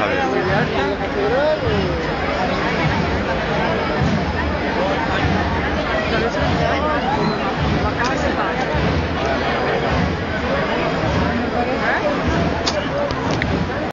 tabii.